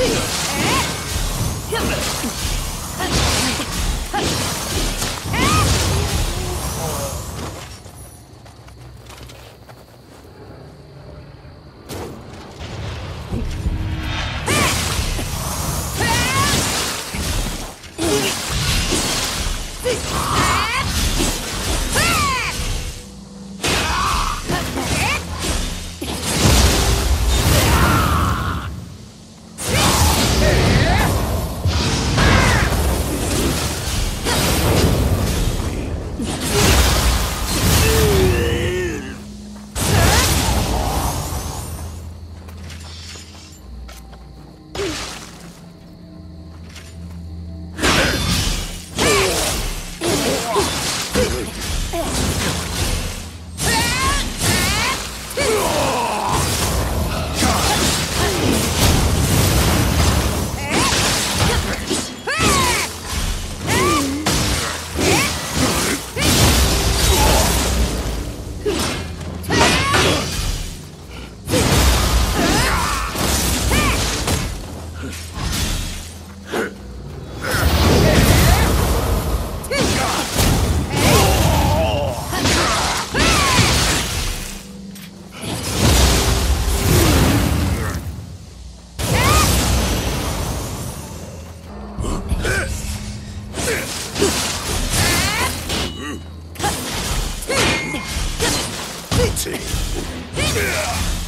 Yeah. See.